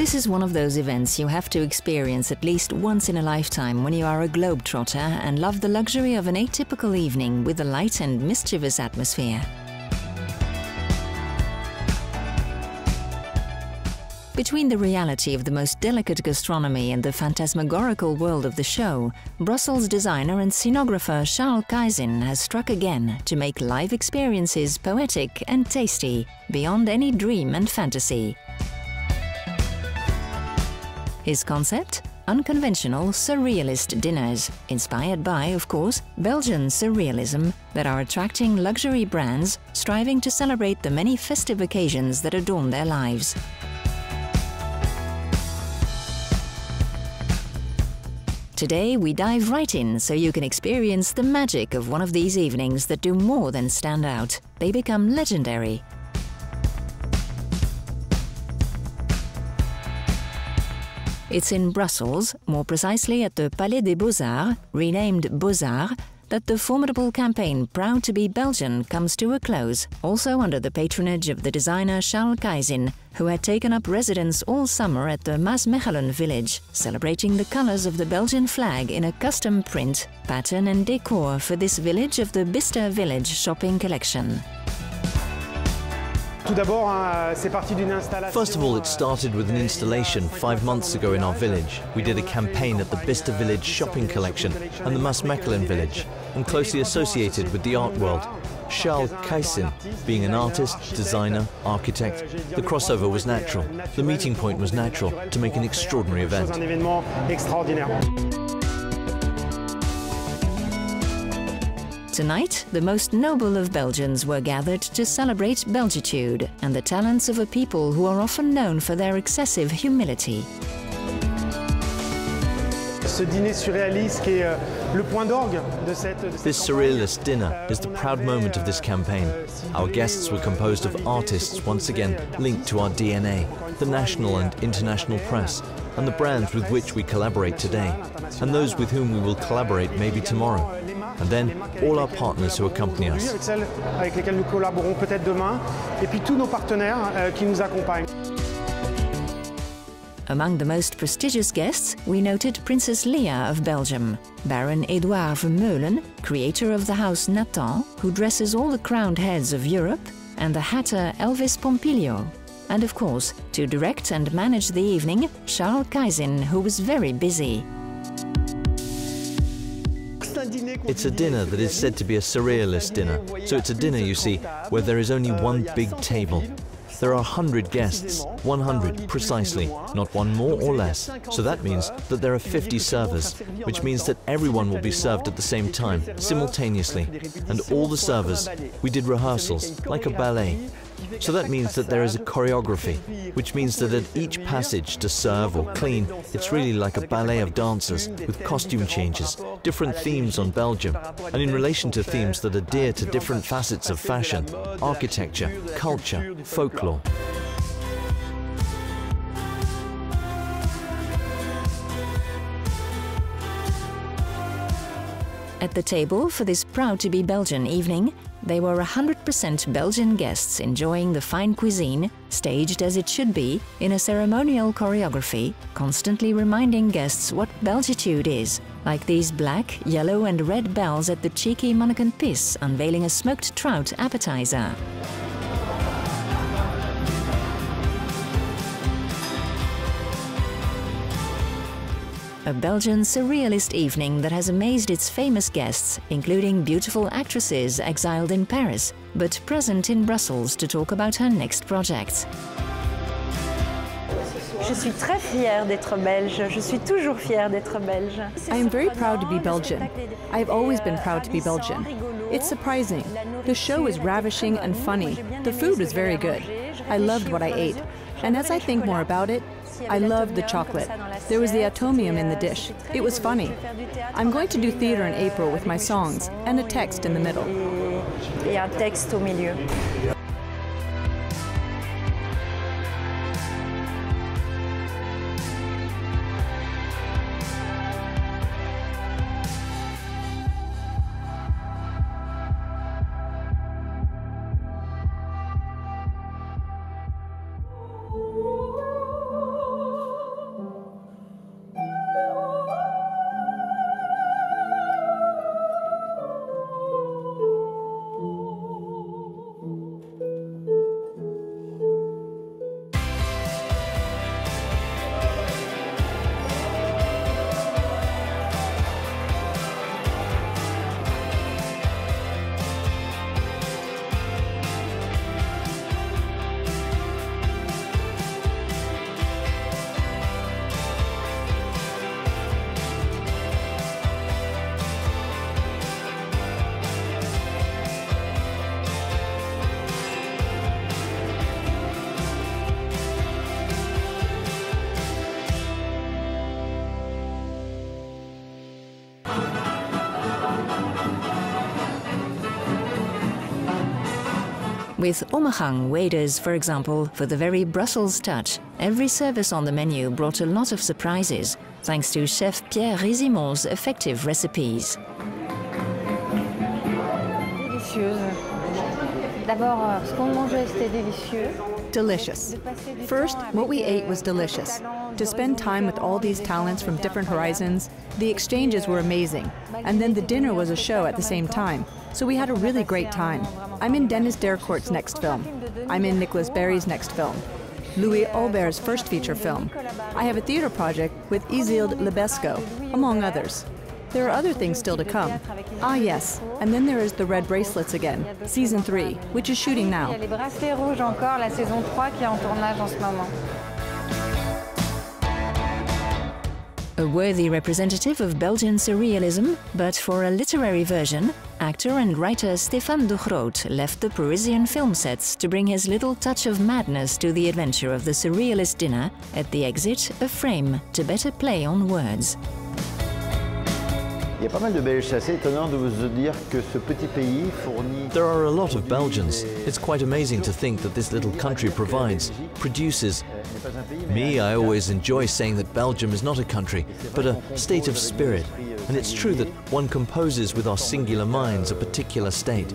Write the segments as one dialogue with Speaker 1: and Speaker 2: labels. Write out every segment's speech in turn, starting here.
Speaker 1: This is one of those events you have to experience at least once in a lifetime when you are a globetrotter and love the luxury of an atypical evening with a light and mischievous atmosphere. Between the reality of the most delicate gastronomy and the phantasmagorical world of the show, Brussels designer and scenographer Charles Kaisin has struck again to make live experiences poetic and tasty, beyond any dream and fantasy. His concept? Unconventional surrealist dinners, inspired by, of course, Belgian surrealism that are attracting luxury brands striving to celebrate the many festive occasions that adorn their lives. Today we dive right in so you can experience the magic of one of these evenings that do more than stand out. They become legendary It's in Brussels, more precisely at the Palais des Beaux-Arts, renamed Bozar, that the formidable campaign Proud to be Belgian comes to a close, also under the patronage of the designer Charles Kaisin, who had taken up residence all summer at the Maasmechelen village, celebrating the colors of the Belgian flag in a custom print, pattern and decor for this village of the Bicester Village shopping collection.
Speaker 2: First of all, it started with an installation five months ago in our village. We did a campaign at the Bicester Village shopping collection and the Maasmechelen village, and closely associated with the art world. Charles Kaisin, being an artist, designer, architect, the crossover was natural. The meeting point was natural to make an extraordinary event.
Speaker 1: Tonight, the most noble of Belgians were gathered to celebrate Belgitude and the talents of a people who are often known for their excessive humility.
Speaker 2: This surrealist dinner is the proud moment of this campaign. Our guests were composed of artists once again linked to our DNA, the national and international press, and the brands with which we collaborate today, and those with whom we will collaborate maybe tomorrow and then all our partners who accompany us.
Speaker 1: Euh, Among the most prestigious guests, we noted Princess Léa of Belgium, Baron Edouard Vermeulen, creator of the house Natan, who dresses all the crowned heads of Europe, and the hatter Elvis Pompilio. And of course, to direct and manage the evening, Charles Kaisin, who was very busy.
Speaker 2: It's a dinner that is said to be a surrealist dinner. So it's a dinner, you see, where there is only one big table. There are 100 guests, 100 precisely, not one more or less. So that means that there are 50 servers, which means that everyone will be served at the same time, simultaneously. And all the servers, we did rehearsals, like a ballet. So that means that there is a choreography, which means that at each passage to serve or clean, it's really like a ballet of dancers with costume changes, different themes on Belgium, and in relation to themes that dear to different facets of fashion, architecture, culture, folklore.
Speaker 1: At the table for this proud to be Belgian evening, they were 100% Belgian guests enjoying the fine cuisine, staged as it should be, in a ceremonial choreography, constantly reminding guests what Belgitude is, like these black, yellow and red bells at the cheeky Manneken unveiling a smoked trout appetizer. A Belgian surrealist evening that has amazed its famous guests, including beautiful actresses exiled in Paris, but present in Brussels to talk about her next project.
Speaker 3: Je suis très fière d'être belge. Je suis toujours fière d'être belge.
Speaker 4: I am very proud to be Belgian. I have always been proud to be Belgian. It's surprising. The show is ravishing and funny. The food was very good. I loved what I ate. And as I think more about it, I loved the chocolate. There was the atomium in the dish. It was funny. I'm going to do theater in April with my songs and a text in the middle.
Speaker 3: Un texte au milieu.
Speaker 1: With Ommegang waders, for example, for the very Brussels touch, every service on the menu brought a lot of surprises, thanks to chef Pierre Résimont's effective recipes.
Speaker 4: Delicious. First, what we ate was delicious. To spend time with all these talents from different horizons, the exchanges were amazing. And then the dinner was a show at the same time, so we had a really great time. I'm in Denis Dercourt's next film. I'm in Nicholas Berry's next film. Louis Aubert's first feature film. I have a theater project with Isild Le Besco, among others. There are other things still to come. Ah, yes, and then there is The Red Bracelets again, season 3, which is shooting now.
Speaker 1: A worthy representative of Belgian surrealism, but for a literary version, actor and writer Stéphane de Groodt left the Parisian film sets to bring his little touch of madness to the adventure of the surrealist dinner, at the exit, a frame to better play on words.
Speaker 2: There are a lot of Belgians. It's quite amazing to think that this little country provides, produces. Me, I always enjoy saying that Belgium is not a country, but a state of spirit. And it's true that one composes with our singular minds a particular state.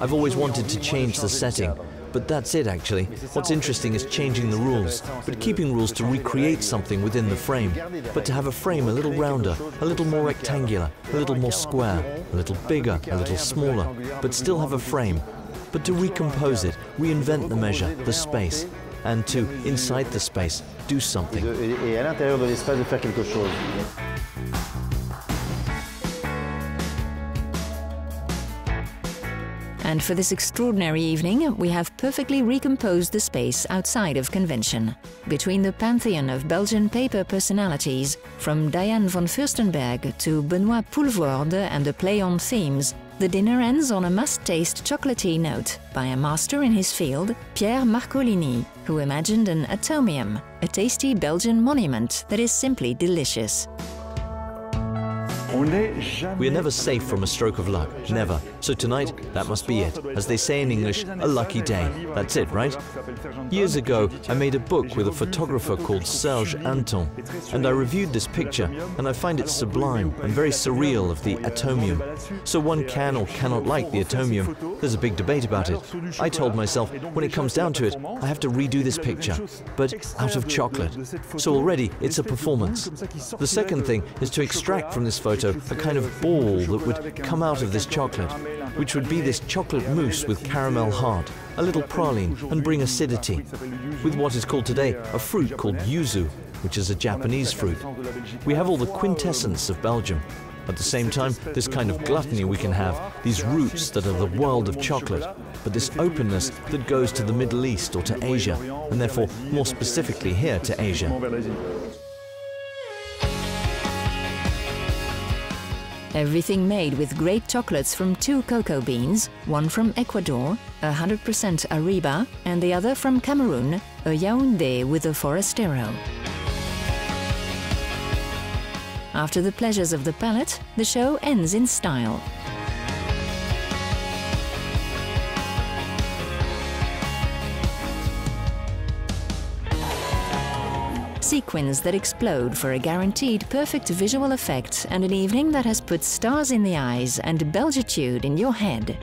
Speaker 2: I've always wanted to change the setting, but that's it actually. What's interesting is changing the rules, but keeping rules to recreate something within the frame, but to have a frame a little rounder, a little more rectangular, a little more square, a little bigger, a little smaller, but still have a frame, but to recompose it, reinvent the measure, the space, and to, inside the space, do something.
Speaker 1: And for this extraordinary evening, we have perfectly recomposed the space outside of convention. Between the pantheon of Belgian paper personalities, from Diane von Furstenberg to Benoit Poelvoorde and the play on themes, the dinner ends on a must-taste chocolatey note by a master in his field, Pierre Marcolini, who imagined an atomium, a tasty Belgian monument that is simply delicious.
Speaker 2: We are never safe from a stroke of luck, never. So tonight, that must be it. As they say in English, a lucky day. That's it, right? Years ago, I made a book with a photographer called Serge Anton, and I reviewed this picture, and I find it sublime and very surreal of the atomium. So one can or cannot like the atomium. There's a big debate about it. I told myself, when it comes down to it, I have to redo this picture, but out of chocolate. So already, it's a performance. The second thing is to extract from this photo a kind of ball that would come out of this chocolate, which would be this chocolate mousse with caramel heart, a little praline, and bring acidity, with what is called today a fruit called yuzu, which is a Japanese fruit. We have all the quintessence of Belgium. At the same time, this kind of gluttony we can have, these roots that are the world of chocolate, but this openness that goes to the Middle East or to Asia, and therefore more specifically here to Asia.
Speaker 1: Everything made with great chocolates from two cocoa beans, one from Ecuador, 100% Arriba, and the other from Cameroon, a Yaoundé with a Forastero. After the pleasures of the palate, the show ends in style. Sequins that explode for a guaranteed perfect visual effect and an evening that has put stars in the eyes and Belgitude in your head.